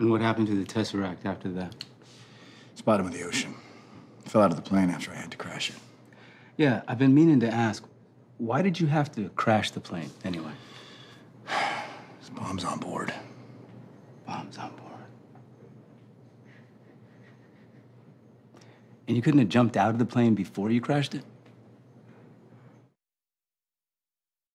And what happened to the Tesseract after that? It's bottom of the ocean. Fell out of the plane after I had to crash it. Yeah, I've been meaning to ask, why did you have to crash the plane anyway? There's bombs on board. Bombs on board. And you couldn't have jumped out of the plane before you crashed it?